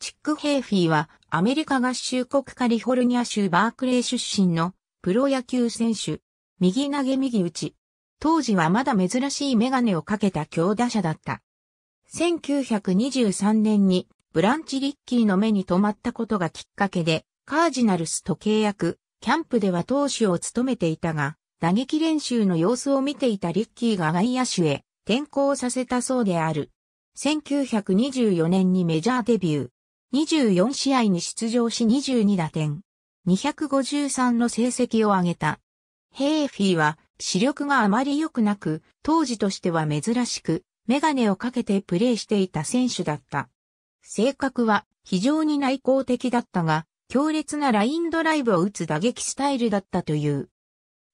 チック・ヘイフィーはアメリカ合衆国カリフォルニア州バークレー出身のプロ野球選手。右投げ右打ち。当時はまだ珍しいメガネをかけた強打者だった。1923年にブランチ・リッキーの目に留まったことがきっかけで、カージナルスと契約、キャンプでは投手を務めていたが、打撃練習の様子を見ていたリッキーが外野手へ転向させたそうである。1924年にメジャーデビュー。24試合に出場し22打点。253の成績を挙げた。ヘイフィーは視力があまり良くなく、当時としては珍しく、メガネをかけてプレーしていた選手だった。性格は非常に内向的だったが、強烈なラインドライブを打つ打撃スタイルだったという。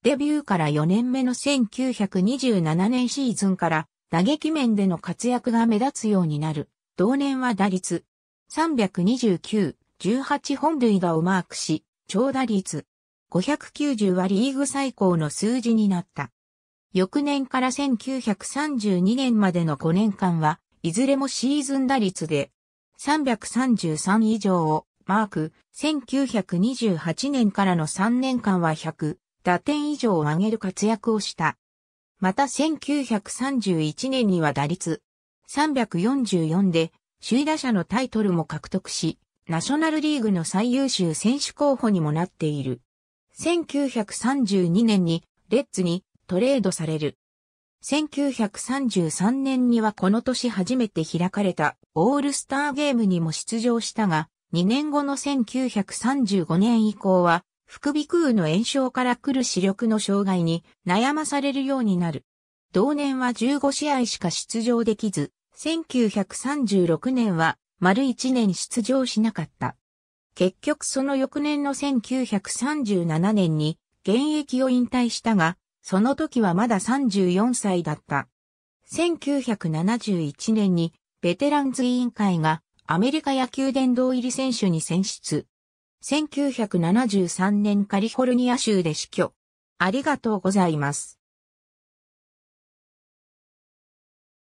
デビューから4年目の1927年シーズンから打撃面での活躍が目立つようになる。同年は打率329、18本塁打をマークし、長打率590はリーグ最高の数字になった。翌年から1932年までの5年間は、いずれもシーズン打率で333以上をマーク、1928年からの3年間は100打点以上を上げる活躍をした。また1931年には打率344で首位打者のタイトルも獲得し、ナショナルリーグの最優秀選手候補にもなっている。1932年にレッツにトレードされる。1933年にはこの年初めて開かれたオールスターゲームにも出場したが、2年後の1935年以降は、副鼻腔の炎症から来る視力の障害に悩まされるようになる。同年は15試合しか出場できず、1936年は丸1年出場しなかった。結局その翌年の1937年に現役を引退したが、その時はまだ34歳だった。1971年にベテランズ委員会がアメリカ野球殿堂入り選手に選出。1973年カリフォルニア州で死去。ありがとうございます。